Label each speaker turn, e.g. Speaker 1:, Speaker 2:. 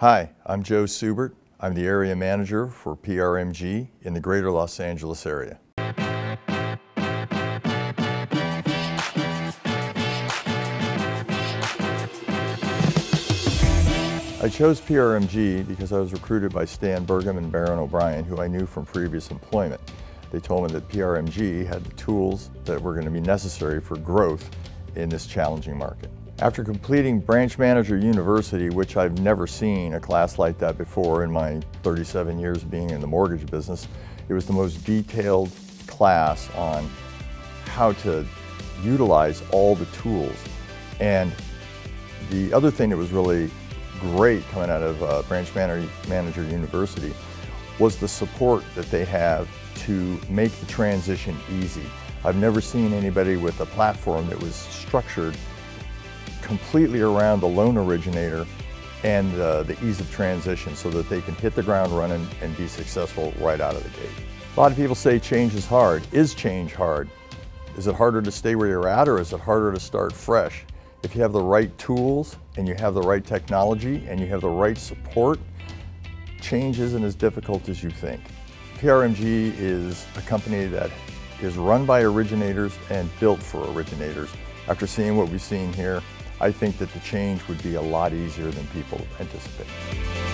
Speaker 1: Hi, I'm Joe Suebert. I'm the area manager for PRMG in the greater Los Angeles area. I chose PRMG because I was recruited by Stan Bergam and Baron O'Brien, who I knew from previous employment. They told me that PRMG had the tools that were going to be necessary for growth in this challenging market. After completing Branch Manager University, which I've never seen a class like that before in my 37 years being in the mortgage business, it was the most detailed class on how to utilize all the tools. And the other thing that was really great coming out of uh, Branch Manager University was the support that they have to make the transition easy. I've never seen anybody with a platform that was structured completely around the loan originator and uh, the ease of transition so that they can hit the ground running and be successful right out of the gate. A lot of people say change is hard. Is change hard? Is it harder to stay where you're at or is it harder to start fresh? If you have the right tools and you have the right technology and you have the right support, change isn't as difficult as you think. PRMG is a company that is run by originators and built for originators. After seeing what we've seen here, I think that the change would be a lot easier than people anticipate.